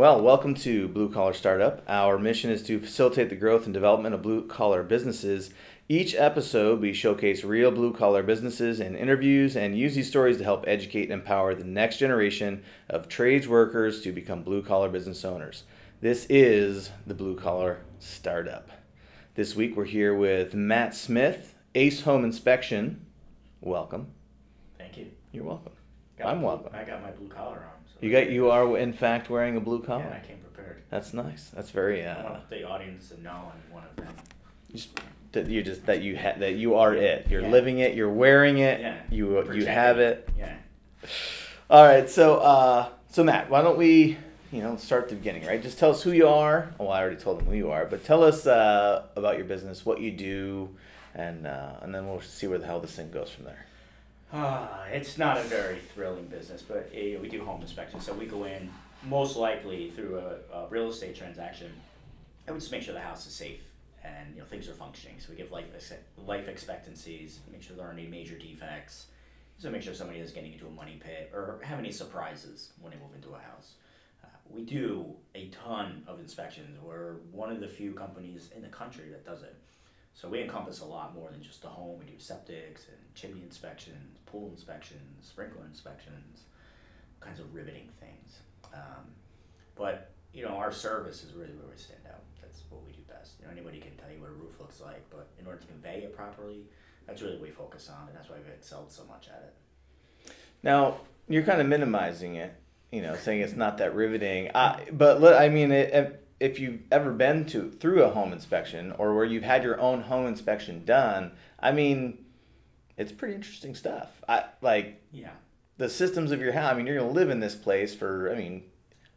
Well, welcome to Blue Collar Startup. Our mission is to facilitate the growth and development of blue collar businesses. Each episode, we showcase real blue collar businesses and interviews and use these stories to help educate and empower the next generation of trades workers to become blue collar business owners. This is the Blue Collar Startup. This week, we're here with Matt Smith, Ace Home Inspection. Welcome. Thank you. You're welcome. Got I'm blue- welcome. I got my blue collar on. You got you are in fact wearing a blue collar. Yeah, I came prepared. That's nice. That's very I uh, want the audience to know I'm one of them. just, that you just that you ha- that you are it. You're Yeah. living it. You're wearing it. Yeah. You you have it. Yeah. All right. So uh, so Matt, why don't we you know start the beginning, right? Just tell us who you are. Well, I already told them who you are, but tell us uh, about your business, what you do, and uh, and then we'll see where the hell this thing goes from there. Ah, it's not a very thrilling business, but eh, we do home inspections. So we go in most likely through a, a real estate transaction, and we just make sure the house is safe and you know things are functioning. So we give life ex- life expectancies, make sure there aren't any major defects. So make sure somebody is getting into a money pit or have any surprises when they move into a house. Uh, we do a ton of inspections. We're one of the few companies in the country that does it. So we encompass a lot more than just the home. We do septics and chimney inspections, pool inspections, sprinkler inspections, kinds of riveting things. Um, but you know, our service is really where we stand out. That's what we do best. You know, anybody can tell you what a roof looks like, but in order to convey it properly, that's really what we focus on, and that's why we've excelled so much at it. Now you're kind of minimizing it, you know, saying it's not that riveting. I, but I mean, it, if- if you've ever been to through a home inspection or where you've had your own home inspection done, I mean, it's pretty interesting stuff. I like Yeah. the systems of your house. I mean, you're gonna live in this place for. I mean,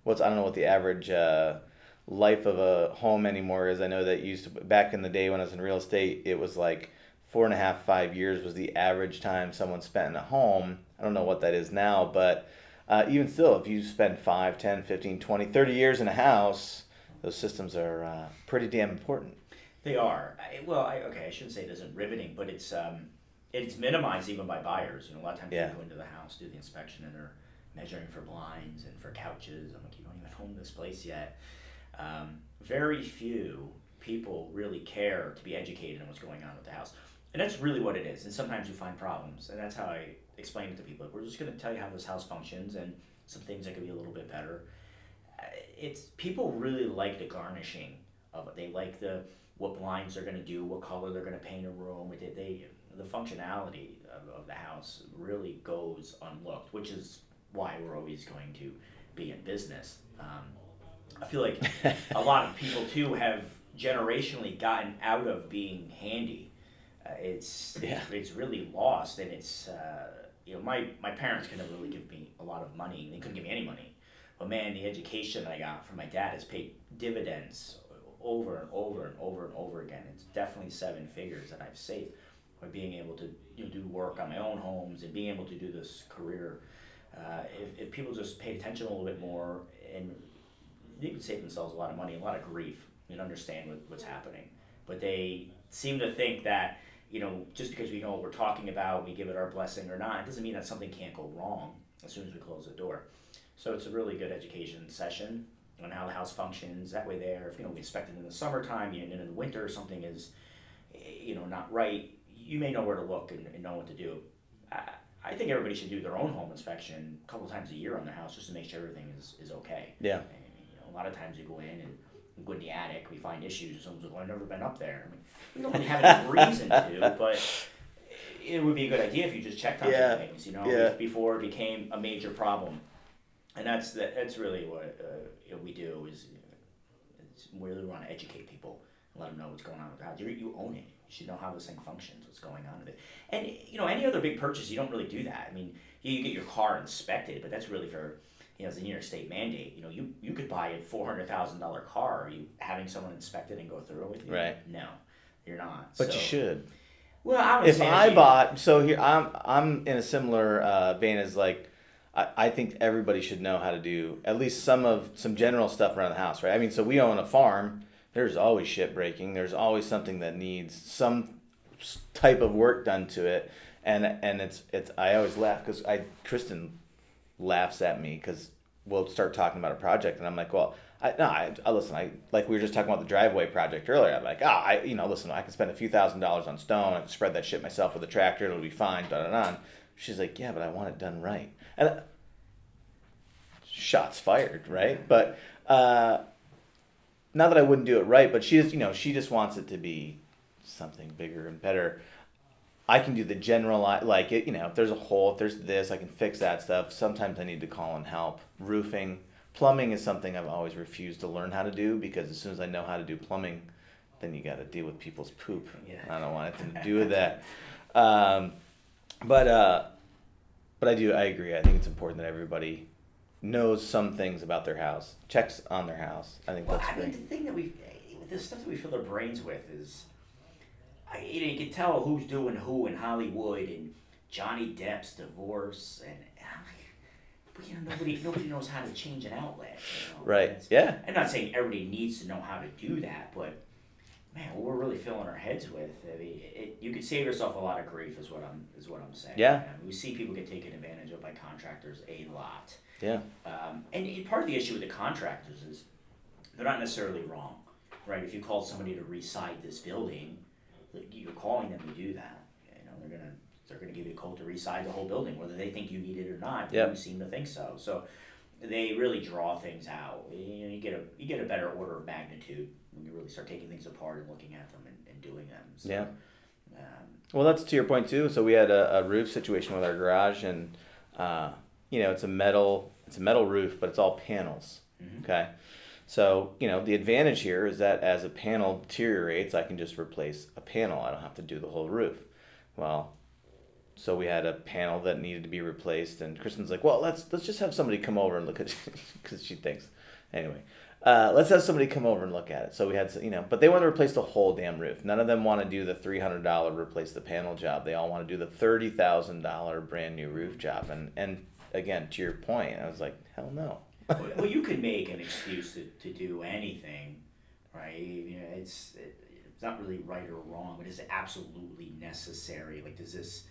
what's I don't know what the average uh, life of a home anymore is. I know that used to back in the day when I was in real estate, it was like four and a half, five years was the average time someone spent in a home. I don't know what that is now, but uh, even still, if you spend 5, 10, 15, 20, 30 years in a house, those systems are uh, pretty damn important. They are. I, well, I, okay, I shouldn't say it isn't riveting, but it's um, it's minimized even by buyers. You know, a lot of times Yeah. they go into the house, do the inspection, and they're measuring for blinds and for couches. I'm like, you don't even own this place yet. Um, very few people really care to be educated on what's going on with the house, and that's really what it is. And sometimes you find problems, and that's how I explain it to people. We're just going to tell you how this house functions and some things that could be a little bit better. It's people really like the garnishing of it. They like the what blinds they're going to do, what color they're going to paint a room. They, they the functionality of, of the house really goes unlooked, which is why we're always going to be in business. Um, I feel like a lot of people too have generationally gotten out of being handy. Uh, it's Yeah. it's really lost, and it's uh, you know my my parents couldn't really give me a lot of money. They couldn't give me any money, but man, the education I got from my dad has paid dividends over and over and over and over again. It's definitely seven figures that I've saved by being able to you know, do work on my own homes and being able to do this career. Uh, if, if people just paid attention a little bit more and they could save themselves a lot of money, a lot of grief, and understand what, what's happening. But they seem to think that, you know, just because we know what we're talking about, we give it our blessing or not, it doesn't mean that something can't go wrong as soon as we close the door. So it's a really good education session on how the house functions. That way, there, if you know we inspect it in the summertime, and in the winter something is, eh, you know, not right, you may know where to look and, and know what to do. I, I think everybody should do their own home inspection a couple times a year on their house just to make sure everything is, is okay. Yeah. And, you know, a lot of times you go in and we go in the attic, we find issues. Someone's like, well, I've never been up there. I mean, we don't really have any reason to, but it would be a good idea if you just checked on Yeah, some things, you know, yeah. before it became a major problem. And that's the, that's really what uh, you know, we do is it's, we really want to educate people and let them know what's going on with the house. You, you own it. You should know how this thing functions, what's going on with it. And you know, any other big purchase, you don't really do that. I mean, you, you get your car inspected, but that's really for you know, as a New York State mandate. You know, you, you could buy a four hundred thousand dollar car. Are you having someone inspect it and go through it with you? Right. No, you're not. But So- you should. Well, I would if I bought so here I'm I'm in a similar uh, vein as like I, think everybody should know how to do at least some of some general stuff around the house, right? I mean, so we own a farm. There's always shit breaking. There's always something that needs some type of work done to it, and and it's it's I always laugh because I Kristen laughs at me because we'll start talking about a project, and I'm like, well, I, no, I, I listen. I like we were just talking about the driveway project earlier. I'm like, ah, oh, I, you know, listen, I can spend a few thousand dollars on stone. I can spread that shit myself with a tractor. It'll be fine. Da da da. She's like, yeah, but I want it done right. And uh, shots fired, right? But uh, not that I wouldn't do it right, but she just, you know, she just wants it to be something bigger and better. I can do the general, like it, you know, if there's a hole, if there's this, I can fix that stuff. Sometimes I need to call in help. Roofing plumbing is something I've always refused to learn how to do because as soon as I know how to do plumbing, then you got to deal with people's poop. Yeah. I don't want anything to do with that. Um, but uh, but I do I agree. I think it's important that everybody knows some things about their house, checks on their house. I think well, that's I great. mean, the thing that we the stuff that we fill our brains with is, I, you know, you can tell who's doing who in Hollywood and Johnny Depp's divorce and but you know nobody nobody knows how to change an outlet. You know? Right. It's, yeah. I'm not saying everybody needs to know how to do that, but man, what we're really filling our heads with, I mean, it, you could save yourself a lot of grief, is what I'm is what I'm saying. Yeah. I mean, we see people get taken advantage of by contractors a lot. Yeah. Um, and part of the issue with the contractors is they're not necessarily wrong, right? If you call somebody to reside this building, you're calling them to do that. You know, they're gonna they're going to give you a call to reside the whole building, whether they think you need it or not. Yep. You seem to think so. So they really draw things out. You, know, you get a you get a better order of magnitude when you really start taking things apart and looking at them and, and doing them. So, yeah. Um, well, that's to your point too. So we had a, a roof situation with our garage, and uh, you know it's a metal it's a metal roof, but it's all panels. Mm-hmm. Okay. So, you know, the advantage here is that as a panel deteriorates, I can just replace a panel. I don't have to do the whole roof. Well, so we had a panel that needed to be replaced and kristen's like well let's let's just have somebody come over and look at it because she thinks. Anyway uh, let's have somebody come over and look at it. So we had you know but they want to replace the whole damn roof. None of them want to do the $300 replace the panel job. They all want to do the $30000 brand new roof job. And and again to your point i was like hell no. Well you could make an excuse to, to do anything right? You know it's it, it's not really right or wrong but is it absolutely necessary. Like does this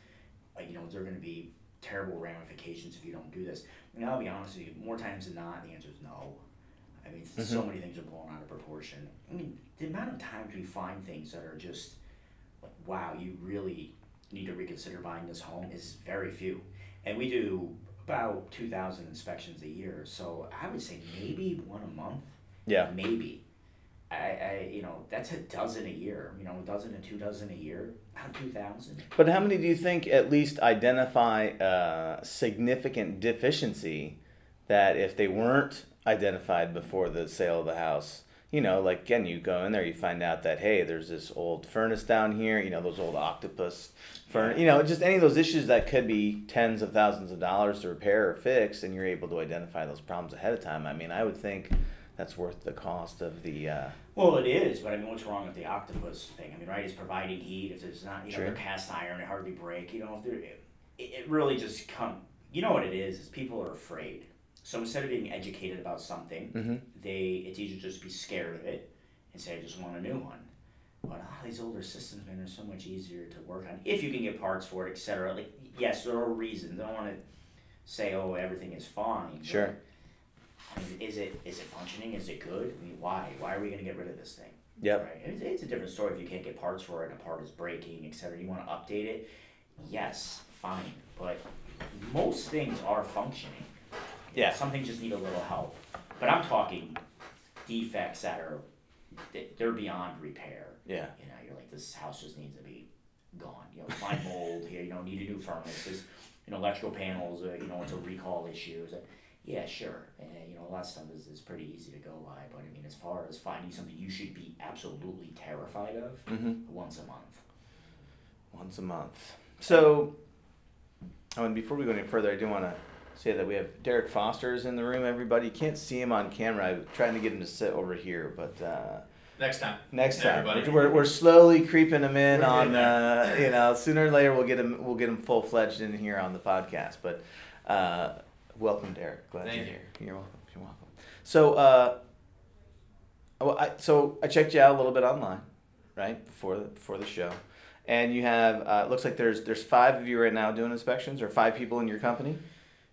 you know, there are going to be terrible ramifications if you don't do this. And I'll be honest with you, more times than not, the answer is no. I mean, mm-hmm. so many things are blown out of proportion. I mean, the amount of times we find things that are just like, wow, you really need to reconsider buying this home is very few. And we do about 2,000 inspections a year. So I would say maybe one a month. Yeah. Maybe. I, I, you know, that's a dozen a year. You know, a dozen and two dozen a year, about two thousand. But how many do you think at least identify a significant deficiency that if they weren't identified before the sale of the house, you know, like again, you go in there, you find out that hey, there's this old furnace down here. You know, those old octopus furnace. You know, just any of those issues that could be tens of thousands of dollars to repair or fix, and you're able to identify those problems ahead of time. I mean, I would think that's worth the cost of the. Uh, well, it is, but I mean, what's wrong with the octopus thing? I mean, right? It's providing heat. If it's not, you know, sure. they're cast iron, they hardly break. You know, if they're, it, it really just come. You know what it is? Is people are afraid. So instead of being educated about something, mm-hmm. they it's easier just to be scared of it and say, I just want a new one. But oh, these older systems, man, are so much easier to work on if you can get parts for is fine. Sure I mean, is it is it functioning? Is it good? I mean, why? Why are we going to get rid of this thing? Yep. Right. It's, it's a different story if you can't get parts for it and a part is breaking, etc. You want to update it. Yes, fine. But most things are functioning. Yeah. Some things just need a little help. But I'm talking defects that are they're beyond repair. Yeah. You know, you're like this house just needs to be gone. You know, find mold here. You know, need a new furnace. This, you know, electrical panels. Uh, you know, it's a recall issue. Yeah, sure. And you know, a lot of stuff is, is pretty easy to go by. But I mean, as far as finding something you should be absolutely terrified of, mm-hmm. once a month. Once a month. So, oh, and before we go any further, I do want to say that we have Derek Foster is in the room. Everybody, you can't see him on camera. I'm trying to get him to sit over here, but. Uh, Next time. Next time. Everybody. We're, we're slowly creeping him in we're on. Uh, you know, sooner or later we'll get him. We'll get him full fledged in here on the podcast. But uh, welcome, Derek. Glad Thank you're you. here. You're welcome. You're welcome. So, uh, well, I, so I checked you out a little bit online, right before the, before the show, and you have uh, looks like there's there's five of you right now doing inspections, or five people in your company.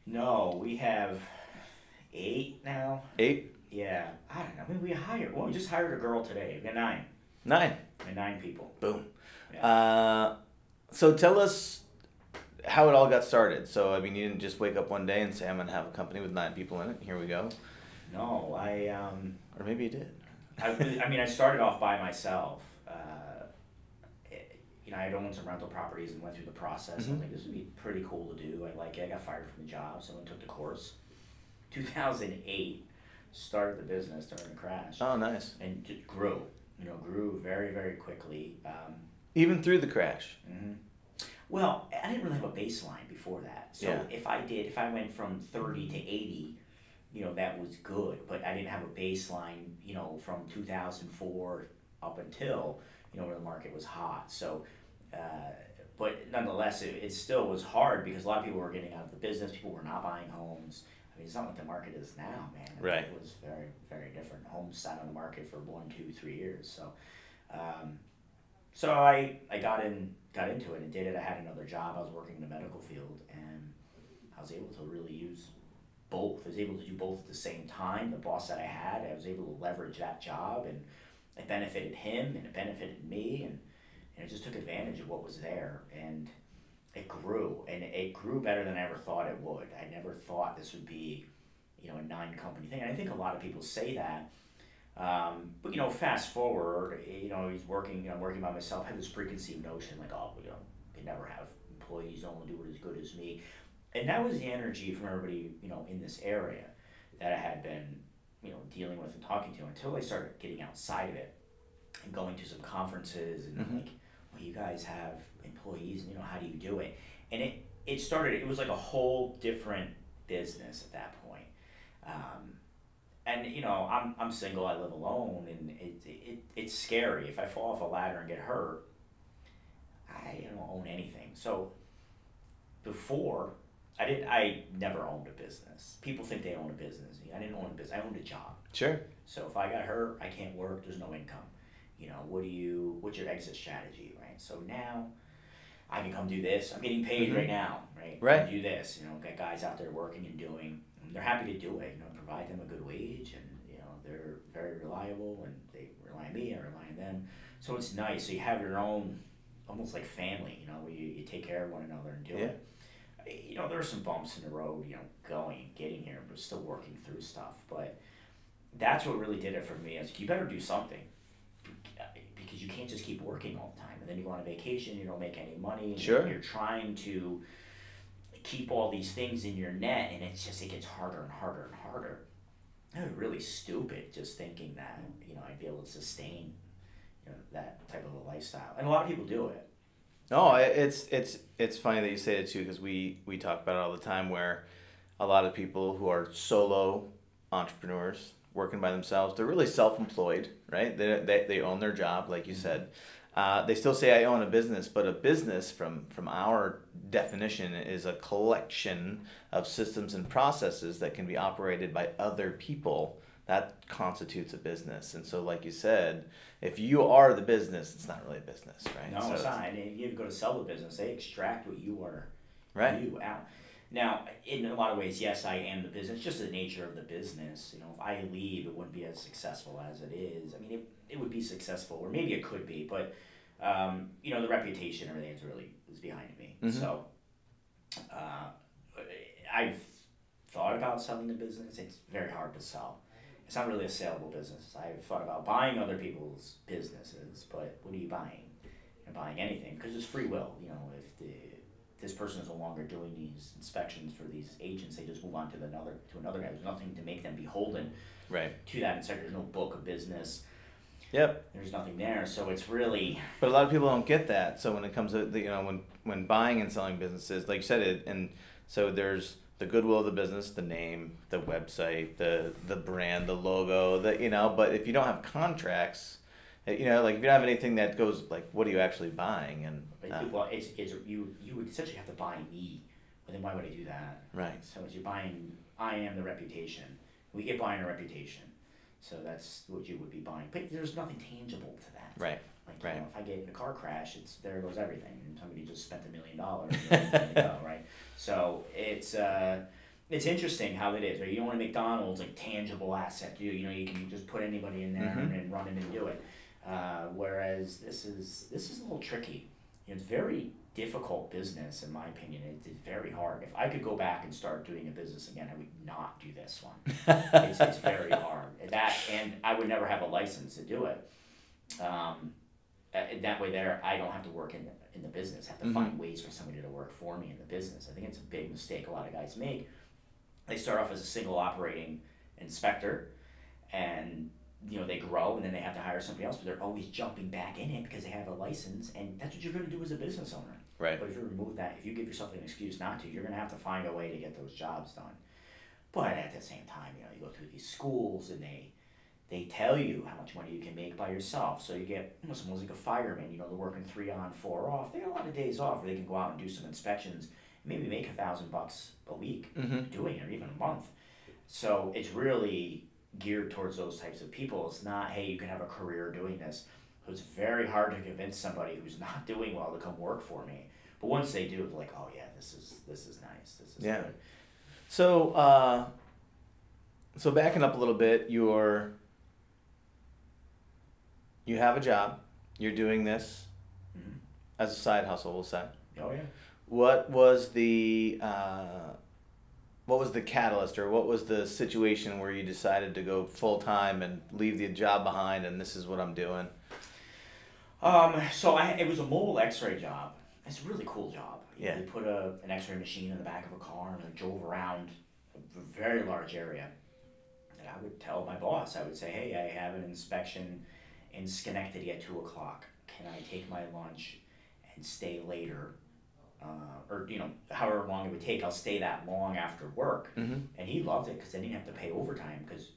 No, we have eight now. Eight, Yeah, I don't know. I mean, we hired. Well, we just hired a girl today. We got nine. nine. Got nine people. Boom. Yeah. Uh, so tell us how it all got started. So I mean, you didn't just wake up one day and say, "I'm gonna have a company with nine people in it." Here we go. No, I um, Or maybe you did. I, I mean, I started off by myself. Uh, it- you know, I had owned some rental properties and went through the process. Mhm. I like, this would be pretty cool to do. I like it. I got fired from the job, so I took the course. 2008, started the business during the crash, Oh, nice. and it grew. You know, grew very, very quickly. Um, Even through the crash. hmm Well, I didn't really have a baseline before that. So Yeah. if I did, if I went from 30 to 80, you know, that was good. But I didn't have a baseline, you know, from 2004 up until, you know, when the market was hot. So, uh, but nonetheless, it, it still was hard because a lot of people were getting out of the business. People were not buying homes. I mean, it's not what the market is now, man. I mean, Right. It was very, very different. Homes sat on the market for one, two, three years. So, um, so I, I got in got into it and did it. I had another job. I was working in the medical field and I was able to really use both. I was able to do both at the same time. The boss that I had, I was able to leverage that job and it benefited him and it benefited me and, and it just took advantage of what was there and it grew and it grew better than I ever thought it would. I never thought this would be, you know, a nine company thing. And I think a lot of people say that um, but you know, fast forward, you know, he's working, you know, working by myself. I had this preconceived notion like, oh, you know, can never have employees. only do it as good as me. And that was the energy from everybody, you know, in this area that I had been, you know, dealing with and talking to until I started getting outside of it and going to some conferences and Mhm. like, well, you guys have employees, and you know, how do you do it? And it it started. It was like a whole different business at that point. Um, and you know I'm, I'm single i live alone and it, it, it's scary. If i fall off a ladder and get hurt i don't own anything. So before i didn't i never owned a business. People think they own a business. I didn't own a business. I owned a job. Sure. so if i got hurt i can't work. There's no income. You know what do you what's your exit strategy right? So now i can come do this. I'm getting paid Mhm. right now right? Right. do this. You know got guys out there working and doing. And they're happy to do it you know provide them a good wage and you know they're very reliable and they rely on me i rely on them. So it's nice. So you have your own almost like family you know where you, you take care of one another and do Yeah. it. You know there are some bumps in the road you know going getting here but still working through stuff. But that's what really did it for me. Is you better do something. Because you can't just keep working all the time. And then you go on a vacation you don't make any money and Sure. you're trying to keep all these things in your net and it's just it gets harder and harder and harder. I was really stupid just thinking that you know I'd be able to sustain you know that type of a lifestyle and a lot of people do it. No, it's it's it's funny that you say it too because we we talk about it all the time where a lot of people who are solo entrepreneurs working by themselves they're really self-employed right? They, they, they own their job like you mm-hmm. said uh, they still say i own a business but a business from from our definition is a collection of systems and processes that can be operated by other people that constitutes a business and so like you said if you are the business it's not really a business right no So it's not and if you go to sell the business they extract what you are Right. you out. Now, in a lot of ways, yes, I am the business. Just the nature of the business. You know, if I leave, it wouldn't be as successful as it is. I mean, it, it would be successful, or maybe it could be, but um, you know, the reputation, everything is really is behind me. Mhm. So, uh, I've thought about selling the business. It's very hard to sell. It's not really a saleable business. I've thought about buying other people's businesses, but what are you buying? You're buying anything because it's free will. You know, if the this person is no longer doing these inspections for these agents, they just move on to another to another guy. There's nothing to make them beholden Right. to that inspector. There's no book of business. Yep. There's nothing there. So it's really But a lot of people don't get that. So when it comes to the, you know when when buying and selling businesses, like you said it, and so there's the goodwill of the business, the name, the website, the the brand, the logo, the you know. But if you don't have contracts, uh, you know, like if you don't have anything that goes like, what are you actually buying? And uh, well, it's, it's you you would essentially have to buy me. But then why would I do that? right, So as you're buying, I am the reputation. We get buying a reputation. So that's what you would be buying. But there's nothing tangible to that. right, Like, Right. you know, if I get in a car crash, it's there goes everything, and somebody just spent a million dollars. and there you go, right? So it's uh, it's interesting how it is. Right? You don't want a McDonald's like tangible asset. You you know you can just put anybody in there Mhm. and, run it and do it. Uh, whereas this is this is a little tricky. It's very difficult business in my opinion. It's very hard. If I could go back and start doing a business again, I would not do this one. it's, it's very hard. And That and I would never have a license to do it. Um, that way, there I don't have to work in the, in the business. I have to Mhm. find ways for somebody to work for me in the business. I think it's a big mistake a lot of guys make. They start off as a single operating inspector, and you know they grow, and then they have to hire somebody else. But they're always jumping back in it because they have a license, and that's what you're going to do as a business owner. Right. But if you remove that, if you give yourself an excuse not to, you're gonna have to find a way to get those jobs done. But at the same time, you know, you go through these schools and they they tell you how much money you can make by yourself. So you get you know, someone's like a fireman, you know, they're working three on, four off. They got a lot of days off where they can go out and do some inspections, maybe make a thousand bucks a week Mm-hmm. doing it, or even a month. So it's really geared towards those types of people. It's not, hey, you can have a career doing this. So it's very hard to convince somebody who's not doing well to come work for me. But once they do, they're like, oh yeah, this is this is nice. This is Yeah. good. So, uh, so backing up a little bit, you're you have a job. You're doing this Mhm. as a side hustle. We'll say. Oh yeah. What was the uh, what was the catalyst, or what was the situation where you decided to go full time and leave the job behind, and this is what I'm doing? Um, so I it was a mobile X-ray job. It's a really cool job. Yeah. They put a an X-ray machine in the back of a car and I drove around a very large area. And I would tell my boss, I would say, hey, I have an inspection in Schenectady at two o'clock. Can I take my lunch and stay later? Uh, or you know, however long it would take, I'll stay that long after work. Mm-hmm. And he loved it because they didn't have to pay overtime because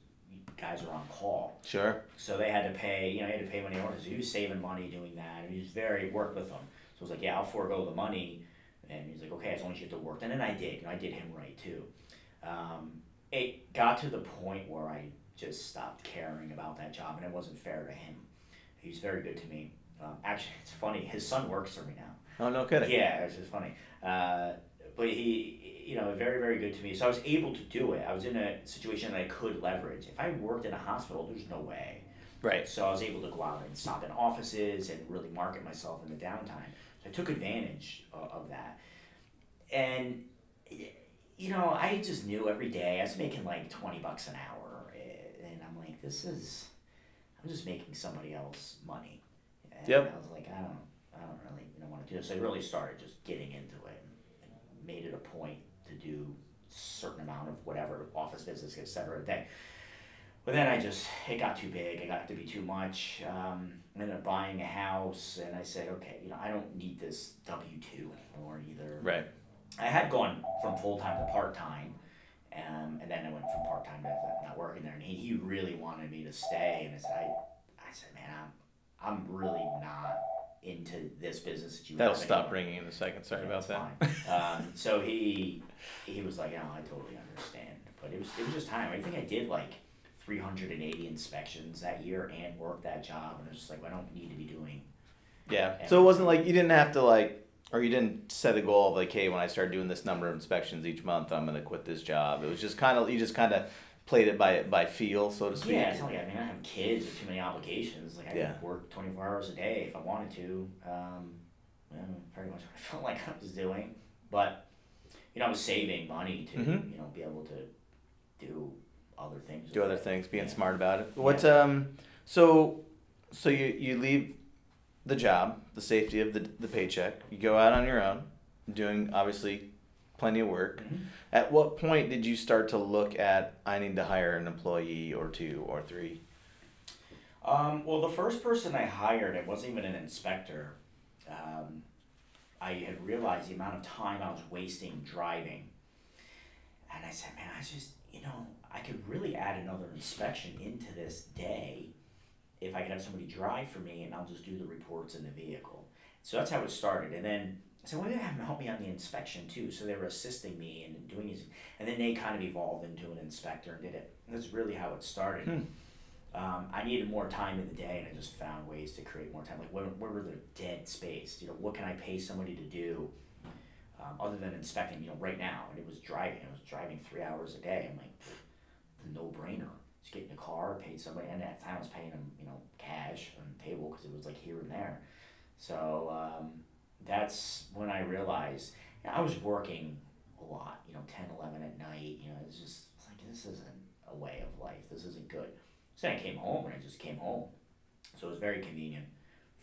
guys are on call. Sure. So they had to pay, you know, he had to pay money. he. So he was saving money doing that. And he was very worked with them. So I was like, yeah, I'll forego the money. And he's like, okay, as long as you get to work. And then I did. Know, I did him right too. Um, it got to the point where I just stopped caring about that job, and it wasn't fair to him. He was very good to me. Um, actually, it's funny. His son works for me now. Oh no kidding. Yeah, it's just funny. Uh, but he, you know, very, very good to me. So I was able to do it. I was in a situation that I could leverage. If I worked in a hospital, there's no way. Right. So I was able to go out and stop in offices and really market myself in the downtime. So I took advantage of, that. And, you know, I just knew every day I was making like 20 bucks an hour. And I'm like, this is, I'm just making somebody else money. And Yep. I was like, I don't, I don't really you know, want to do this. So I really started just getting into it and, and made it a point to do certain amount of whatever office visits, et cetera, a day. But then I just, it got too big. It got to be too much. Um, I ended up buying a house, and I said, okay, you know, I don't need this W two anymore either. Right. I had gone from full time to part time, um, and then I went from part time to not working there. And he, he really wanted me to stay, and I said, I, I said, man, I'm, I'm really not into this business that you. That'll stop anymore." ringing in a second. Sorry Yeah, about that. um, so he he was like, "No, I totally understand." But it was it was just time. I think I did like 380 inspections that year and worked that job, and I was just like, well, "I don't need to be doing." Yeah. So it wasn't like you didn't have to like, or you didn't set a goal of like, hey, when I start doing this number of inspections each month, I'm gonna quit this job. It was just kind of you just kind of played it by by feel, so to speak. Yeah, it's not like I mean I have kids with too many obligations. Like I Yeah. could work 24 hours a day if I wanted to. Um, well, pretty much what I felt like I was doing, but you know I was saving money to Mhm. you know be able to do other things. Do other it. things, being Yeah. smart about it. What um, so so you you leave the job, the safety of the the paycheck. You go out on your own, doing obviously plenty of work. Mhm. At what point did you start to look at I need to hire an employee or two or three? Um, well, the first person I hired, it wasn't even an inspector. Um, I had realized the amount of time I was wasting driving. And I said, man, I just, you know, I could really add another inspection into this day if I could have somebody drive for me and I'll just do the reports in the vehicle. So that's how it started. And then I said, well, have them help me on the inspection too. So they were assisting me and doing these. And then they kind of evolved into an inspector and did it. That's really how it started. Hmm. Um, I needed more time in the day, and I just found ways to create more time. Like, where, where were the dead space? You know, what can I pay somebody to do? um, other than inspecting, you know, right now. And it was driving. I was driving three hours a day. I'm like, the no brainer. Just get in a car, paid somebody, and at the time I was paying them, you know, cash on the table because it was like here and there. So um, that's when I realized you know, I was working a lot, you know, 10, 11 at night. You know, it's just it's like this isn't a way of life. This isn't good. So I came home and I just came home. So it was very convenient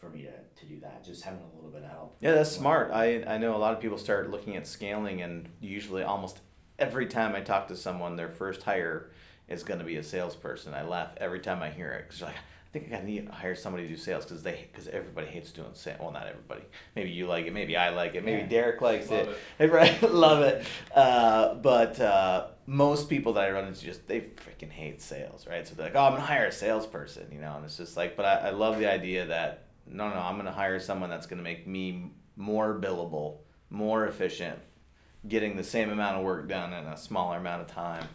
for me to, to do that, just having a little bit of help. Yeah, that's smart. I, I know a lot of people start looking at scaling, and usually almost every time I talk to someone, their first hire is going to be a salesperson. I laugh every time I hear it because like, I think I gotta need to hire somebody to do sales because they because everybody hates doing sales. Well, not everybody. Maybe you like it. Maybe I like it. Maybe Yeah. Derek likes Love it. it. Right? Love it. Uh, but uh, most people that I run into just they freaking hate sales, right? So they're like, oh, I'm gonna hire a salesperson, you know, and it's just like, but I, I love the idea that no, no, I'm gonna hire someone that's gonna make me more billable, more efficient, getting the same amount of work done in a smaller amount of time.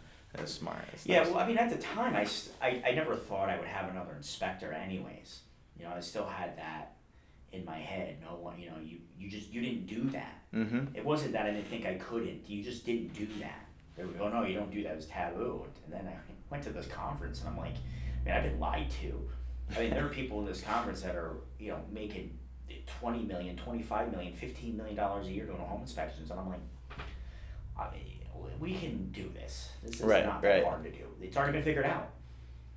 Is smart. It's Yeah, nice. well, I mean, at the time, I, I, I never thought I would have another inspector, anyways. You know, I still had that in my head. No one, you know, you, you just you didn't do that. Mm-hmm. It wasn't that I didn't think I couldn't. You just didn't do that. They would go, no, you don't do that. It was taboo. And then I went to this conference, and I'm like, man, I've been lied to. I mean, there are people in this conference that are, you know, making 20 million, 25 million, 15 million dollars a year doing home inspections, and I'm like, I mean, we can do this. This is Right, not right. hard to do. It's already been figured out.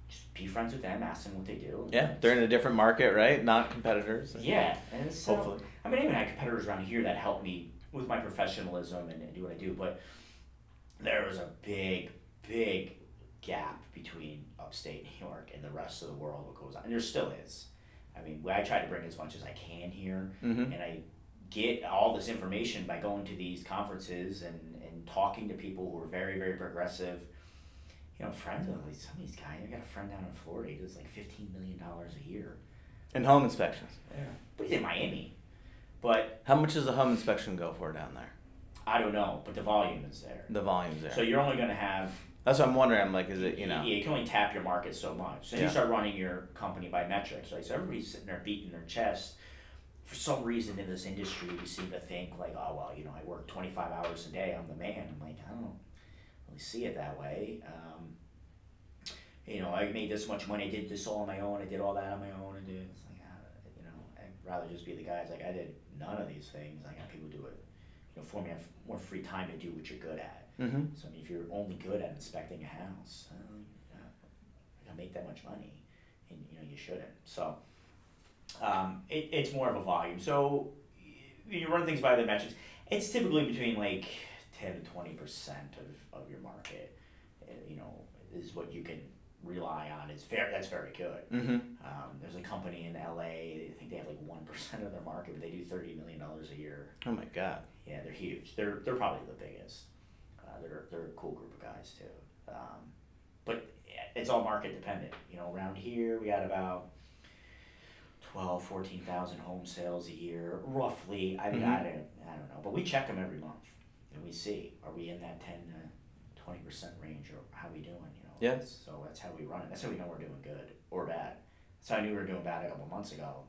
Just be friends with them, ask them what they do. Yeah, they're in a different market, right? Not competitors. yeah, and so Hopefully. I mean, I even had competitors around here that helped me with my professionalism and, and do what I do, but there was a big, big gap between upstate New York and the rest of the world. What goes on, and there still is. I mean, I try to bring as much as I can here, Mm-hmm. and I get all this information by going to these conferences and talking to people who are very, very progressive. You know, friends of like some of these guys. I got a friend down in Florida. He does like fifteen million dollars a year. And home inspections. Yeah. But he's in Miami. But How much does a home inspection go for down there? I don't know. But the volume is there. The volume's there. So you're only going to have. That's what I'm wondering. I'm like, is it you know? Yeah, you can only tap your market so much. So Yeah. you start running your company by metrics, right? So everybody's sitting there beating their chest. For some reason in this industry, we seem to think like, oh well, you know, I work 25 hours a day. I'm the man. I'm like, I don't really see it that way. Um, you know, I made this much money. I did this all on my own. I did all that on my own. and did. It's like, uh, you know, I'd rather just be the guys. Like I did none of these things. I got people do it. You know, for me, I have more free time to do what you're good at. Mm-hmm. So I mean, if you're only good at inspecting a house, uh, you're not make that much money, and you know you shouldn't. So um, it, it's more of a volume. So you run things by the metrics. It's typically between like ten to twenty percent of, of your market. uh, You know, is what you can rely on. Is fair. That's very good. Mm-hmm. Um, there's a company in LA. I think they have like one percent of their market, but they do thirty million dollars a year. Oh my god. Yeah, they're huge. They're they're probably the biggest. Uh, they're they're a cool group of guys too. Um, but it's all market dependent. You know, around here we got about 12, 14,000 home sales a year, roughly. I mean, I Mhm. don't I don't know, but we check them every month, and we see are we in that ten to twenty percent range, or how we doing? You know. Yeah. So that's how we run it. That's how we know we're doing good or bad. So I knew we were doing bad a couple months ago.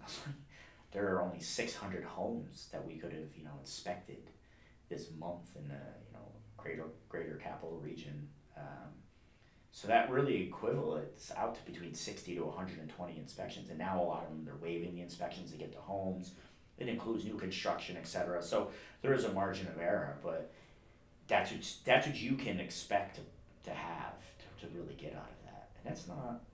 I was like, there are only 600 homes that we could have, you know, inspected this month in the, you know, greater greater capital region. Um, so that really equivalates out to between 60 to 120 inspections, and now a lot of them they're waiving the inspections to get to homes. It includes new construction, et cetera. So there is a margin of error, but that's what that's what you can expect to, to have to, to really get out of that, and that's not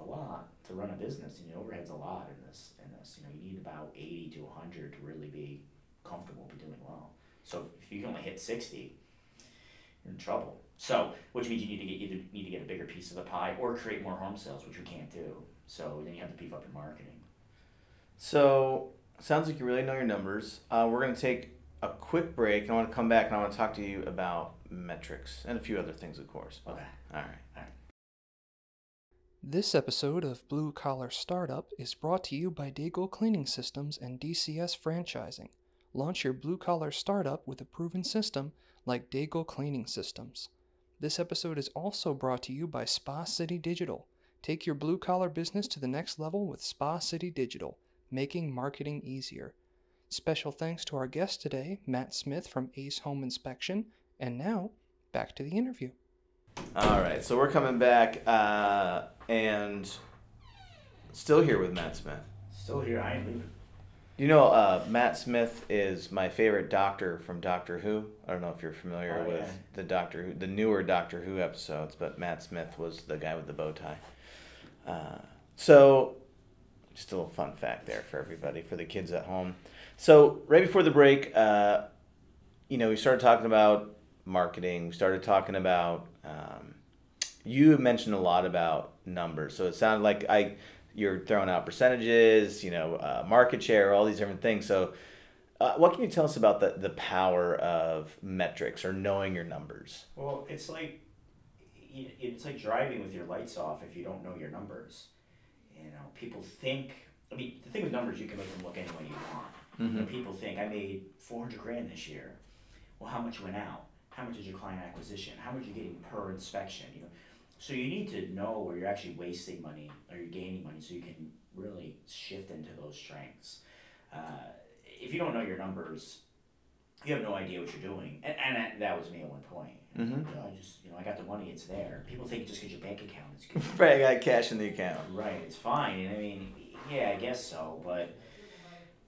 a lot to run a business. You know, overhead's a lot in this. In this, you know, you need about eighty to hundred to really be comfortable, be doing well. So if you can only hit sixty, you're in trouble. So, which means you need to get either need to get a bigger piece of the pie or create more home sales, which we can't do. So then you have to beef up your marketing. So sounds like you really know your numbers. Uh, we're gonna take a quick break. and I want to come back and I want to talk to you about metrics and a few other things, of course. But, Okay. All right. This episode of Blue Collar Startup is brought to you by Daigle Cleaning Systems and DCS Franchising. Launch your blue collar startup with a proven system like Daigle Cleaning Systems. This episode is also brought to you by Spa City Digital. Take your blue collar business to the next level with Spa City Digital, making marketing easier. Special thanks to our guest today, Matt Smith from Ace Home Inspection. And now, back to the interview. All right, so we're coming back uh, and still here with Matt Smith. Still here, I ain't leaving. You know, uh, Matt Smith is my favorite doctor from Doctor Who. I don't know if you're familiar Oh, with yeah. the Doctor Who, the newer Doctor Who episodes, but Matt Smith was the guy with the bow tie. Uh, so, just a little fun fact there for everybody, for the kids at home. So, right before the break, uh, you know, we started talking about marketing. We started talking about. Um, you mentioned a lot about numbers, so it sounded like I you're throwing out percentages, you know, uh, market share, all these different things. So, uh, what can you tell us about the the power of metrics or knowing your numbers? Well, it's like it's like driving with your lights off if you don't know your numbers. You know, people think. I mean, the thing with numbers, you can make them look any way you want. You know, people think I made four hundred grand this year. Well, how much went out? How much is your client acquisition? How much are you getting per inspection? You know, so you need to know where you're actually wasting money or you're gaining money, so you can really shift into those strengths. Uh, if you don't know your numbers, you have no idea what you're doing, and, and that, that was me at one point. Mhm. You know, I just, you know, I got the money, it's there. People think just because your bank account is good. Right, I got cash in the account. Right, it's fine. And I mean, yeah, I guess so. But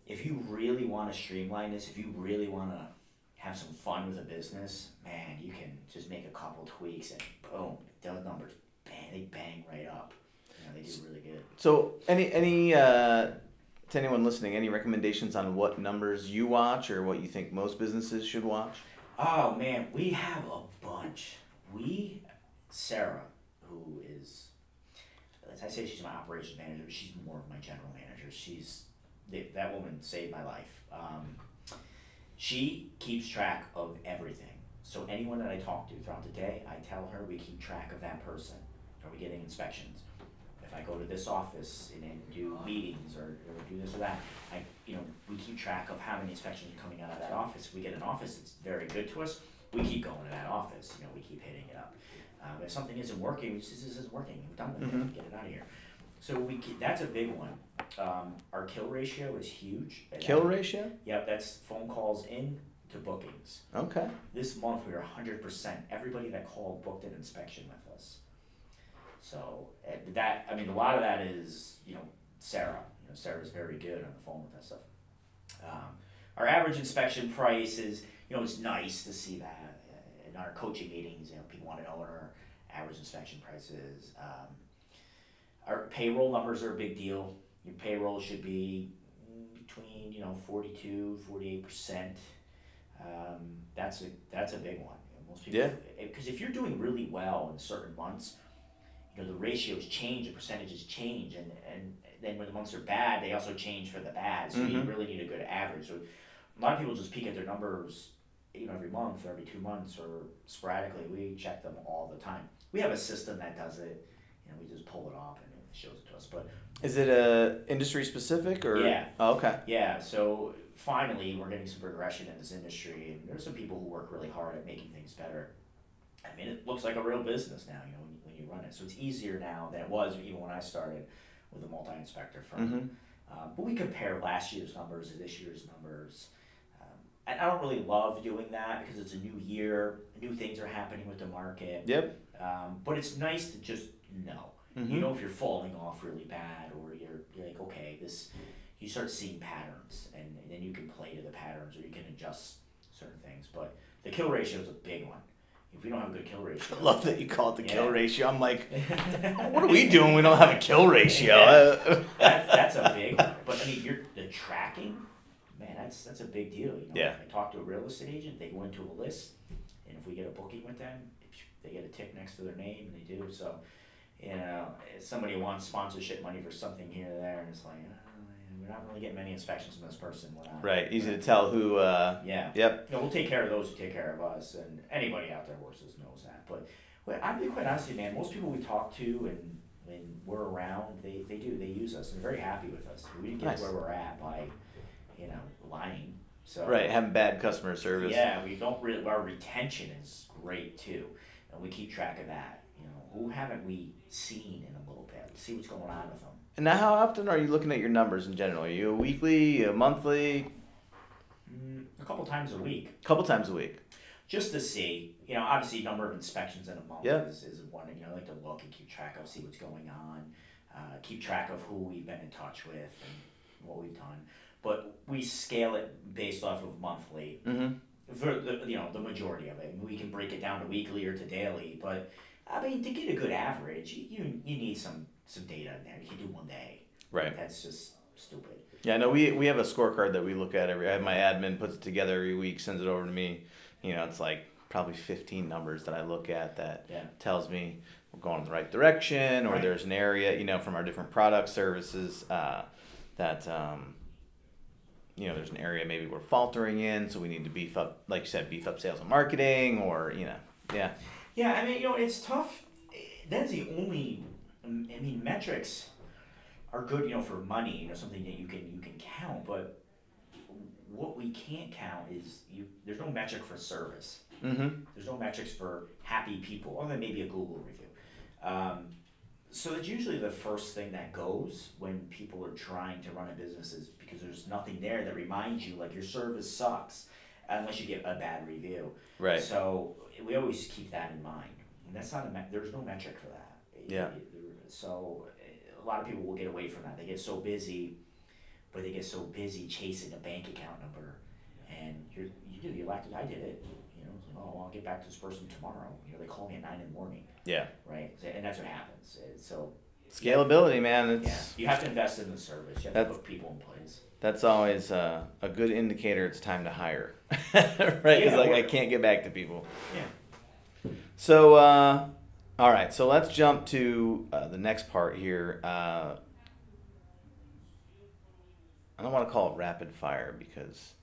if you really want to streamline this, if you really want to have some fun with a business, man, you can just make a couple tweaks and boom, those numbers bang, they bang right up. You know, they do really good. So, any any uh, to anyone listening, any recommendations on what numbers you watch or what you think most businesses should watch? Oh man, we have a bunch. We, Sarah, who is, as I say, she's my operations manager, but she's more of my general manager. She's that woman saved my life. Um, she keeps track of everything. So anyone that I talk to throughout the day, I tell her we keep track of that person. Are we getting inspections? If I go to this office and then do meetings or, or do this or that, I, you know, we keep track of how many inspections are coming out of that office. If we get an office that's very good to us, we keep going to that office, you know, we keep hitting it up. Um, if something isn't working, we just, this isn't working, we're done with Mhm. it, get it out of here. So we, that's a big one. Um, our kill ratio is huge. Kill that- ratio? Yep, that's phone calls in to bookings. Okay. This month we were hundred percent. Everybody that called booked an inspection with us. So that I mean a lot of that is you know Sarah. You know Sarah's very good on the phone with that stuff. Um, our average inspection price is you know it's nice to see that in our coaching meetings. You know people want to know what our average inspection price is. Um, our payroll numbers are a big deal. Your payroll should be between you know 42 48 percent um, that's a that's a big one. Most people, Yeah. Because if you're doing really well in certain months, you know the ratios change, the percentages change, and and then when the months are bad, they also change for the bad. So you Mhm. really need a good average. So a lot of people just peek at their numbers, you know, every month or every two months or sporadically. We check them all the time. We have a system that does it. You know, we just pull it off and shows it to us. But Is it uh, industry specific or? Yeah. Oh, okay. Yeah, so finally, we're getting some progression in this industry, and there's some people who work really hard at making things better. I mean, it looks like a real business now, you know, when you, when you run it. So it's easier now than it was even when I started with a multi-inspector firm. Mhm. Um, but we compare last year's numbers to this year's numbers. Um, and I don't really love doing that because it's a new year, new things are happening with the market. Yep. Um, but it's nice to just know. Mhm. You know if you're falling off really bad or you're, you're like, okay, this you start seeing patterns and, and then you can play to the patterns or you can adjust certain things. But the kill ratio is a big one. If we don't have a good kill ratio. I love that you call it the kill ratio. I'm like, what are we doing? We don't have a kill ratio. That's, that's a big one. But I mean, you're the tracking, man. That's that's a big deal. You know, Yeah. I talk to a real estate agent. They go into a list, and if we get a booking with them, they get a tick next to their name, and they do. So, you know, if somebody wants sponsorship money for something here or there, and it's like, oh, we're not really getting many inspections from this person. Right. Easy to tell who. Uh, Yeah. yep. We'll take care of those who take care of us, and anybody out there this knows that. But I'll be quite honest with you, man. Most people we talk to and when we're around, they, they do they use us. They're very happy with us. We didn't get Nice. to where we're at by, you know, lying. So Right. Having bad customer service. Yeah, we don't really. Our retention is great too, and we keep track of that. Who haven't we seen in a little bit? See what's going on with them. And now, how often are you looking at your numbers in general? Are you a weekly, a monthly? Mm, a couple times a week. A couple times a week. Just to see, you know, obviously number of inspections in a month Yeah. is, is one. You know, I like to look and keep track of, see what's going on, uh, keep track of who we've been in touch with and what we've done. But we scale it based off of monthly Mm-hmm. for the you know the majority of it. We can break it down to weekly or to daily, but I mean to get a good average, you you, need some some data in there. You can do one day. Right. That's just stupid. Yeah, no, we we have a scorecard that we look at every. I have my admin puts it together every week, sends it over to me. You know, it's like probably fifteen numbers that I look at that Yeah. tells me we're going in the right direction, or Right. there's an area, you know, from our different product services uh, that um, you know, there's an area maybe we're faltering in, so we need to beef up, like you said, beef up sales and marketing, or you know, yeah, Yeah, I mean, you know, it's tough. That's the only. um, I mean, metrics are good, you know, for money. You know, something that you can you can count. But what we can't count is you. There's no metric for service. mm-hmm, There's no metrics for happy people, other than maybe a Google review. Um, so that's usually the first thing that goes when people are trying to run a business is because there's nothing there that reminds you like your service sucks unless you get a bad review. right, So we always keep that in mind, and that's not a me- there's no metric for that. Yeah. So a lot of people will get away from that. They get so busy, but they get so busy chasing a bank account number, and you're you do you like I did it. You know, like, oh, well, I'll get back to this person tomorrow. You know, they call me at nine in the morning, yeah, right? And that's what happens. Eh, So scalability, man. It's yeah, you have to invest in the service. You have to put people in place. That's always uh, a good indicator it's time to hire, right? Because Yeah, like I can't get back to people. Yeah. So, uh, all right. So let's jump to uh, the next part here. Uh, I don't want to call it rapid fire because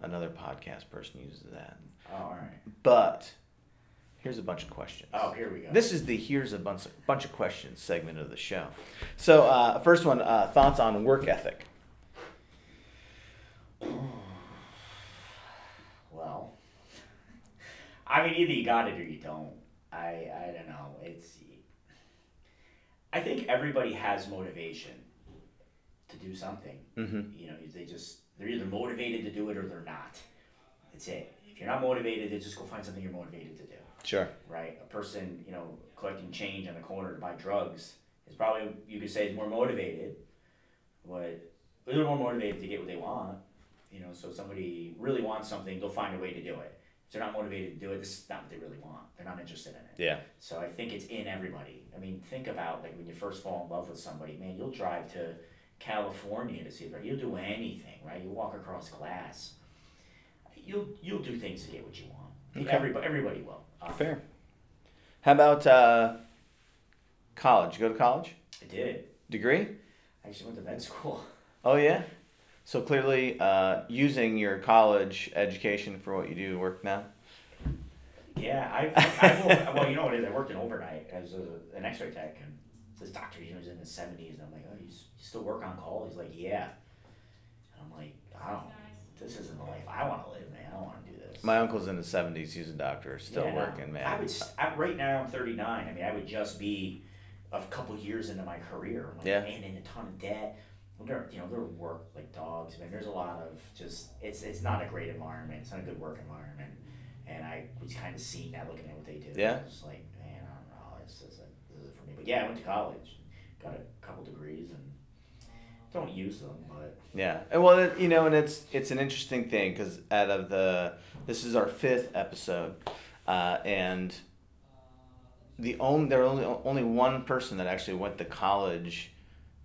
another podcast person uses that. Oh, all right. But here's a bunch of questions. Oh, here we go. This is the here's a bunch of, bunch of questions segment of the show. So, uh, first one uh, thoughts on work ethic. Well, I mean, either you got it or you don't. I I don't know. It's. I think everybody has motivation to do something. Mm-hmm. You know, they just they're either motivated to do it or they're not. That's it. If you're not motivated, then just go find something you're motivated to do. Sure. Right? A person, you know, collecting change on the corner to buy drugs is probably you could say is more motivated, but they're more motivated to get what they want. You know, so if somebody really wants something, they'll find a way to do it. If they're not motivated to do it, this is not what they really want. They're not interested in it. Yeah. So I think it's in everybody. I mean, think about like when you first fall in love with somebody, man, you'll drive to California to see it. You'll do anything, right? You walk across glass. You'll you'll do things to get what you want. Okay. Everybody everybody will. Um, Fair. How about uh, college? You go to college? I did. Degree? I actually went to med school. Oh yeah. So clearly, uh, using your college education for what you do work now. Yeah, I, I, I well, you know what it is? I worked in overnight as a, an X-ray tech, and this doctor, you know, was in his seventies, and I'm like, oh, you, still work on call? He's like, yeah. And I'm like, I don't. This isn't the life I want to live, man. I don't want to do this. My uncle's in his seventies. He's a doctor, still Yeah, working, man. I would s- I, right now I'm 39. I mean, I would just be a couple years into my career. I'm like, Yeah. man, in a ton of debt. They're, you know, they're work like dogs. Man, there's a lot of just it's it's not a great environment. It's not a good work environment. And I was kind of seeing that, looking at what they do. Yeah. I was like, man, I don't know. This isn't this isn't for me. But yeah, I went to college, got a couple degrees, and don't use them, but Yeah, and well, it, you know, and it's it's an interesting thing because out of the this is our fifth episode, uh, and the only there only only one person that actually went to college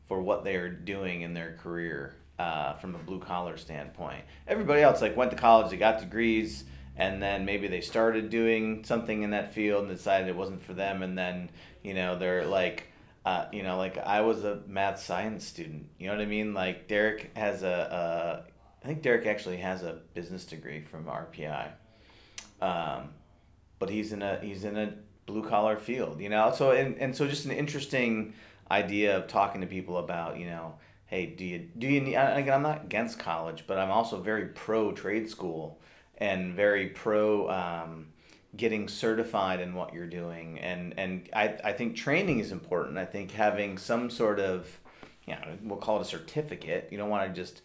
for what they are doing in their career uh, from a blue collar standpoint. Everybody else like went to college, they got degrees, and then maybe they started doing something in that field and decided it wasn't for them, and then you know they're like. Uh, you know, like I was a math science student. You know what I mean? Like Derek has a, a I think Derek actually has a business degree from RPI, um, but he's in a he's in a blue collar field. You know, so and, and so just an interesting idea of talking to people about you know, hey, do you do you need? Again, I'm not against college, but I'm also very pro trade school and very pro. Um, getting certified in what you're doing and and I, I think training is important i think having some sort of you know we'll call it a certificate you don't want to just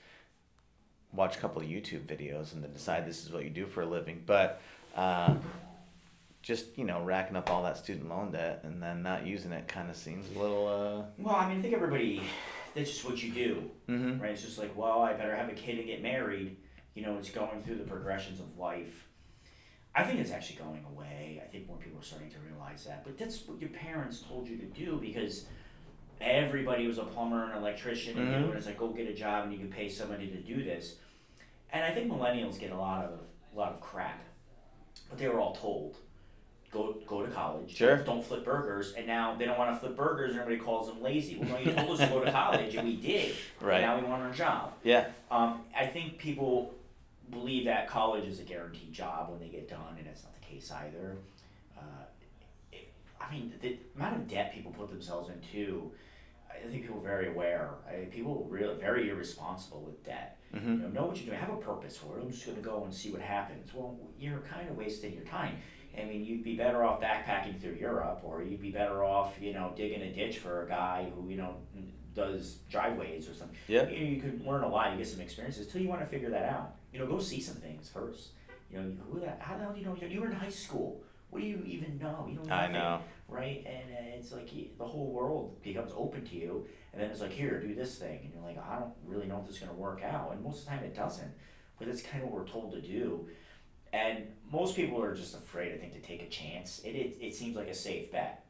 watch a couple of YouTube videos and then decide this is what you do for a living. But uh, just you know, racking up all that student loan debt and then not using it kind of seems a little. Uh, Well, I mean, I think everybody, that's just what you do, mhm. right? It's just like, well, I better have a kid and get married. You know, it's going through the progressions of life. I think it's actually going away. I think more people are starting to realize that. But that's what your parents told you to do because everybody was a plumber and electrician and Mhm. you it's like go get a job and you can pay somebody to do this. And I think millennials get a lot of a lot of crap. But they were all told go go to college. Sure. Don't flip burgers. And now they don't want to flip burgers and everybody calls them lazy. Well no you told us to go to college and we did. Right. Now we want our job. Yeah. Um, I think people believe that college is a guaranteed job when they get done, and that's not the case either. Uh, it, I mean, the amount of debt people put themselves into, I think people are very aware. I, people are really very irresponsible with debt. hmm You know, know what you're doing. Have a purpose for it. I'm just going to go and see what happens. Well, you're kind of wasting your time. I mean, you'd be better off backpacking through Europe, or you'd be better off, you know, digging a ditch for a guy who, you know, does driveways or something. Yeah. You, you could learn a lot. You get some experiences till you want to figure that out. You know, go see some things first. You know, who that? How the hell do you know? You were in high school. What do you even know? You don't. Know I nothing, know. Right, and uh, it's like the whole world becomes open to you, and then it's like, here, do this thing, and you're like, I don't really know if this is gonna work out, and most of the time it doesn't. But that's kind of what we're told to do, and most people are just afraid, I think, to take a chance. It it, it seems like a safe bet.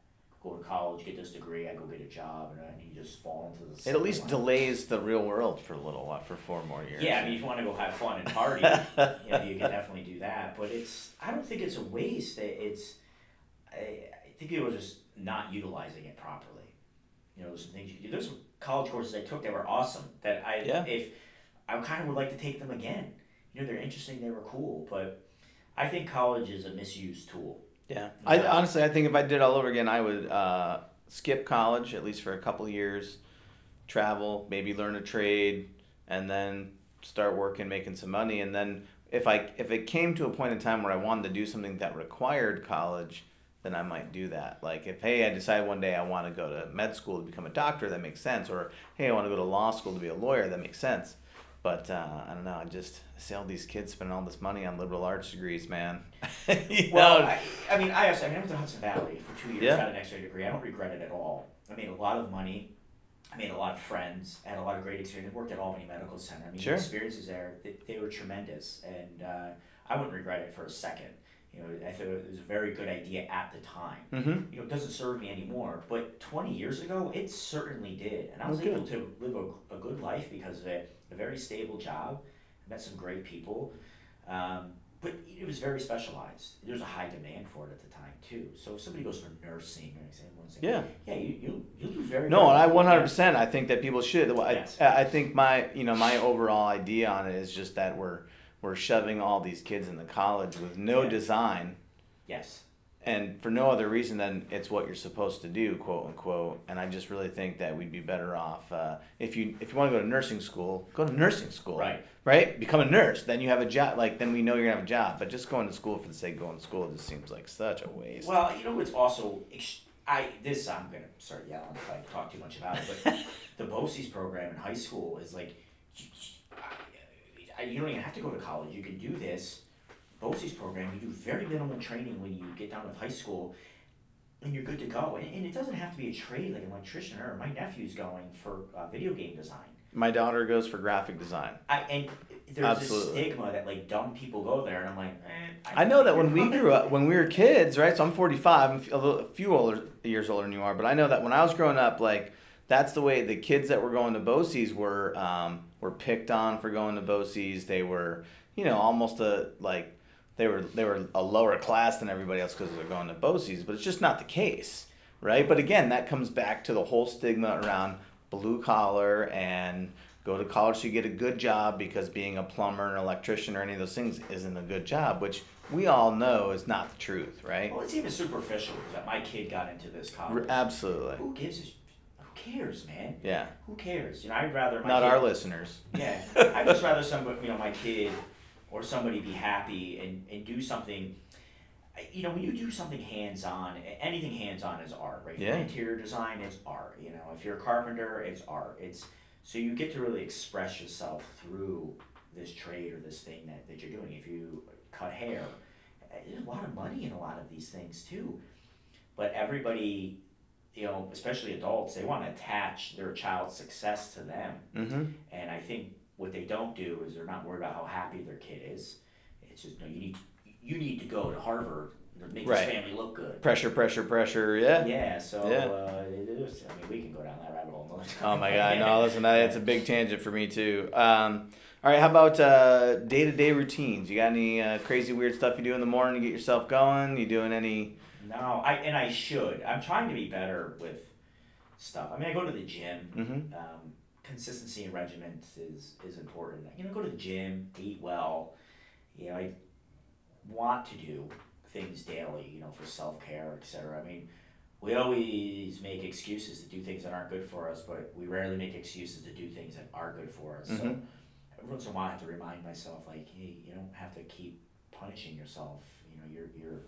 Go to college, get this degree, I go get a job, and you just fall into the. It at least cycle. delays the real world for a little while, for four more years. Yeah, I mean, if you want to go have fun and party, you know, you can definitely do that. But it's, I don't think it's a waste. It- It's, I, I think people are just not utilizing it properly. You know, there's some things you can do. There's some college courses I took that were awesome. That I, Yeah. if I kind of would like to take them again. You know, they're interesting. They were cool, but I think college is a misused tool. Yeah. I honestly, I think if I did it all over again, I would uh, skip college at least for a couple of years, travel, maybe learn a trade, and then start working, making some money. And then if I if it came to a point in time where I wanted to do something that required college, then I might do that. Like if hey, I decide one day I want to go to med school to become a doctor, that makes sense. Or hey, I want to go to law school to be a lawyer, that makes sense. But uh, I don't know. I just see all these kids spending all this money on liberal arts degrees, man. Well. I, I mean, I also, I mean, I went to Hudson Valley for two years, Yeah. got an X-ray degree. I don't regret it at all. I made a lot of money. I made a lot of friends. I had a lot of great experience. I worked at Albany Medical Center. I mean, Sure. the experiences there, they, they were tremendous, and uh, I wouldn't regret it for a second. You know, I thought it was a very good idea at the time. mm-hmm. You know, it doesn't serve me anymore, but 20 years ago, it certainly did. And I was Okay. able to live a, a good life because of it. A very stable job. I met some great people. Um, but it was very specialized. There's a high demand for it at the time, too. So if somebody goes for nursing or anything, Yeah. yeah, you, you, you'll do very No, and I one hundred percent. I think that people should. Well, I, Yes. I think my you know my overall idea on it is just that we're we're shoving all these kids into college with no Yeah. design Yes. and for no other reason than it's what you're supposed to do, quote unquote. And I just really think that we'd be better off uh, if you if you want to go to nursing school, go to nursing school. Right. Right. Become a nurse. Then you have a job. Like then we know you're gonna have a job. But just going to school for the sake of going to school just seems like such a waste. Well, you know, it's also I this I'm gonna start yelling if I talk too much about it, but the BOCES program in high school is like, you don't even have to go to college. You can do this BOCES program. You do very minimal training when you get done with high school, and you're good to go. And, and it doesn't have to be a trade like an electrician or my nephew's going for uh, video game design. my daughter goes for graphic design. I and there's Absolutely. this stigma that like dumb people go there, and I'm like, eh, I know that when we grew up, when we were kids, right? So I'm 45, I'm a, little, a few older years older than you are, but I know that when I was growing up, like that's the way the kids that were going to BOCES were um, were picked on for going to BOCES. They were, you know, almost a like they were they were a lower class than everybody else because they're going to BOCES, but it's just not the case, right? But again, that comes back to the whole stigma around blue collar and go to college so you get a good job because being a plumber or an electrician or any of those things isn't a good job, which we all know is not the truth, right? Well, it's even superficial that my kid got into this college. Absolutely. Who gives a cares, man? Yeah. Who cares? You know, I'd rather my Not kid, our listeners. Yeah, I'd just rather somebody, you know, my kid or somebody be happy and, and do something. You know, when you do something hands-on, anything hands-on is art, right? Yeah. Interior design, is art. You know, if you're a carpenter, it's art. It's so you get to really express yourself through this trade or this thing that, that you're doing. If you cut hair, eh, there's a lot of money in a lot of these things too. But everybody, you know, especially adults, they want to attach their child's success to them. Mm-hmm. And I think what they don't do is they're not worried about how happy their kid is. It's just no, you need you need to go to Harvard to make Right. this family look good. Pressure, pressure, pressure. Yeah. Yeah, so Yeah. Uh, is. I mean, we can go down that rabbit hole. Oh my. God! No, listen, that, it's a big tangent for me too. Um, all right, how about uh, day-to-day routines? You got any uh, crazy weird stuff you do in the morning to get yourself going? You doing any? No, I and I should. I'm trying to be better with stuff. I mean, I go to the gym. Mm-hmm. Um, consistency and regiment is is important. You know, go to the gym, eat well. You know, I want to do things daily. You know, for self care, etc. I mean, we always make excuses to do things that aren't good for us, but we rarely make excuses to do things that are good for us. So Mhm. every once in a while, I have to remind myself, like, hey, you don't have to keep punishing yourself. You know, you're you're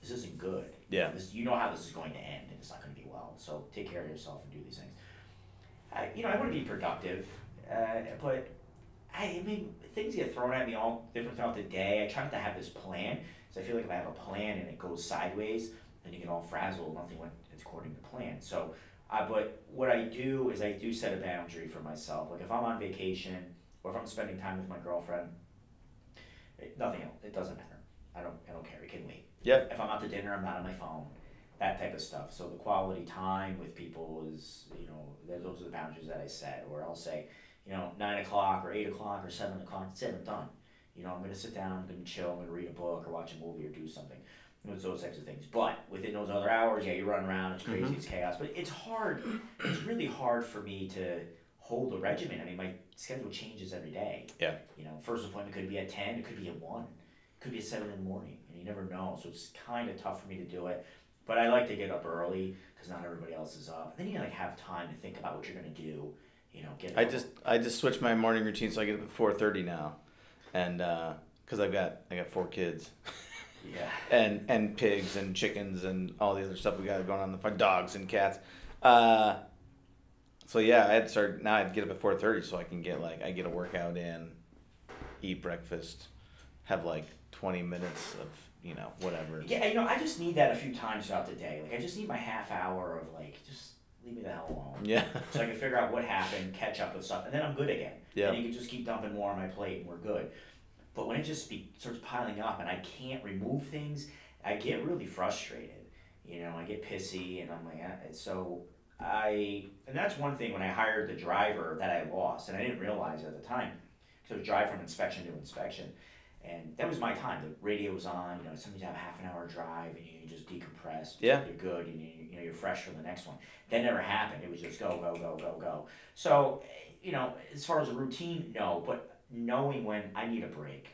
this isn't good. Yeah. This, you know how this is going to end, and it's not going to be well. So take care of yourself and do these things. I, you know, I want to be productive, uh, but I, I mean, things get thrown at me all different throughout the day. I try not to have this plan, so I feel like if I have a plan and it goes sideways, then you get all frazzled. Nothing went according to plan. So, uh, but what I do is I do set a boundary for myself. Like if I'm on vacation or if I'm spending time with my girlfriend, it, nothing else. It doesn't matter. I don't. I don't care. It can wait. Yep. If I'm out to dinner, I'm not on my phone. That type of stuff. So the quality time with people is, you know, those are the boundaries that I set. Or I'll say, you know, nine o'clock or eight o'clock or seven o'clock. That's it. I'm done. You know, I'm gonna sit down. I'm gonna chill. I'm gonna read a book or watch a movie or do something. You know, it's those types of things. But within those other hours, yeah, you run around. It's crazy. Mhm. It's chaos. But it's hard. It's really hard for me to hold a regimen. I mean, my schedule changes every day. Yeah. You know, first appointment could be at ten. It could be at one. It could be at seven in the morning, you never know. So it's kind of tough for me to do it. But I like to get up early because not everybody else is up. And then you like have time to think about what you're gonna do. You know, get. I up. just I just switched my morning routine so I get up at four thirty now, and because I've got I got four kids. Yeah. and and pigs and chickens and all the other stuff we got going on the farm, dogs and cats. Uh, so yeah, I had to start now. I'd get up at four thirty so I can get like I get a workout in, eat breakfast, have like twenty minutes of you know whatever. Yeah, you know, I just need that a few times throughout the day. Like, I just need my half hour of like, just leave me the hell alone. Yeah. so I can figure out what happened, catch up with stuff, and then I'm good again. Yeah. And you can just keep dumping more on my plate, and we're good. But when it just be, starts piling up, and I can't remove things, I get really frustrated. You know, I get pissy, and I'm like, ah, and so I, and that's one thing when I hired the driver that I lost, and I didn't realize at the time, because I drive from inspection to inspection. And that was my time. The radio was on. You know, sometimes you have a half an hour drive, and you just decompress. Yeah. You're good, and you, you know you're fresh for the next one. That never happened. It was just go, go, go, go, go. So, you know, as far as a routine, no. But knowing when I need a break,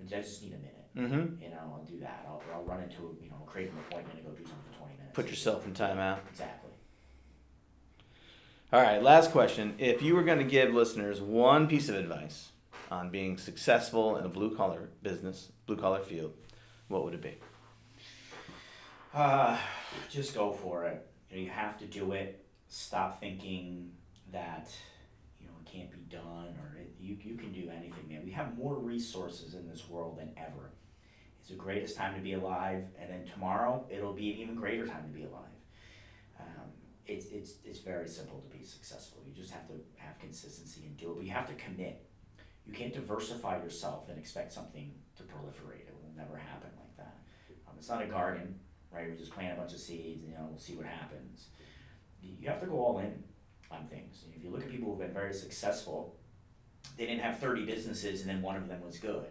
I just need a minute. Mm-hmm. You know, I'll do that. I'll, I'll run into you know create an appointment and go do something for twenty minutes. Put yourself in timeout. exactly. All right, last question. If you were going to give listeners one piece of advice on being successful in a blue collar business, blue collar field, what would it be? Uh, just go for it. You know, you have to do it. Stop thinking that you know it can't be done or it, you you can do anything, man. We have more resources in this world than ever. It's the greatest time to be alive, and then tomorrow it'll be an even greater time to be alive. Um, it's it's it's very simple to be successful. You just have to have consistency and do it. But you have to commit. You can't diversify yourself and expect something to proliferate. It will never happen like that. Um, it's not a garden right? We just plant a bunch of seeds, and you know, we'll see what happens. You have to go all in on things. If you look at people who've been very successful, they didn't have thirty businesses, and then one of them was good.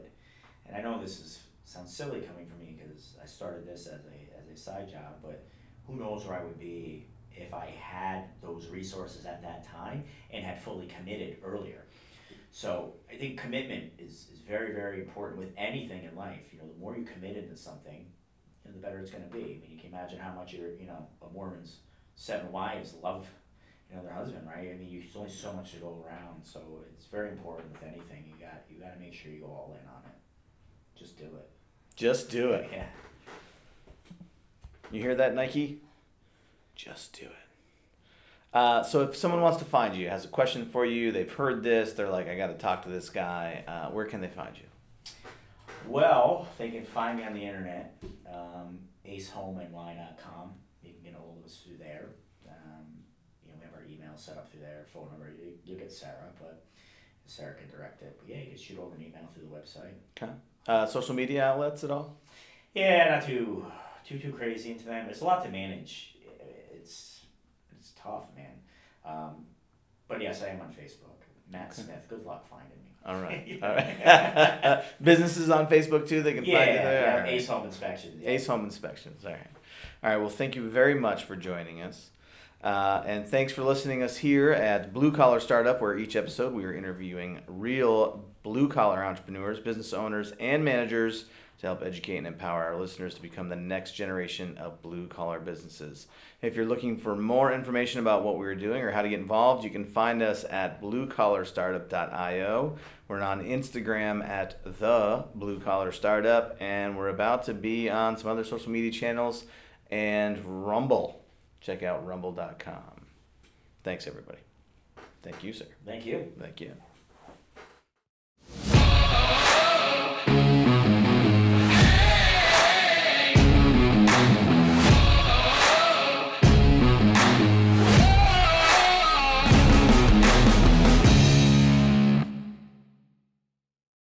And I know this is sounds silly coming from me because I started this as a as a side job, but who knows where I would be if I had those resources at that time and had fully committed earlier. So I think commitment is, is very, very important with anything in life. You know, the more you commit into something, you know, the better it's going to be. I mean, you can imagine how much your, you know, a Mormon's seven wives love, you know, their husband, right? I mean, you, there's only so much to go around, so it's very important with anything. You got, you got to make sure you go all in on it. Just do it. Just do it. Yeah. You hear that, Nike? Just do it. Uh, so if someone wants to find you, has a question for you, they've heard this, they're like, I got to talk to this guy. Uh, where can they find you? Well, they can find me on the internet, um, acehomeny.com. You can get a hold of us through there. Um, you know, we have our email set up through there, phone number. You, you get Sarah, but Sarah can direct it. But yeah, you can shoot over an email through the website. Okay. Uh, social media outlets at all? Yeah, not too too too crazy into them. It's a lot to manage. Tough, man. Um, but yes, I am on Facebook. Matt Smith. Good luck finding me. All right. All right. Businesses on Facebook too. They can Yeah, find you there. yeah, right. Ace Home Inspections. Ace Home Inspections. All right. All right. Well, thank you very much for joining us. Uh, and thanks for listening us here at Blue Collar Startup, where each episode we are interviewing real blue collar entrepreneurs, business owners, and managers to help educate and empower our listeners to become the next generation of blue collar businesses. If you're looking for more information about what we're doing or how to get involved, you can find us at bluecollarstartup.io. We're on Instagram at the Blue Collar Startup, and we're about to be on some other social media channels and Rumble. Check out rumble.com. Thanks, everybody. Thank you, sir. Thank you. Thank you.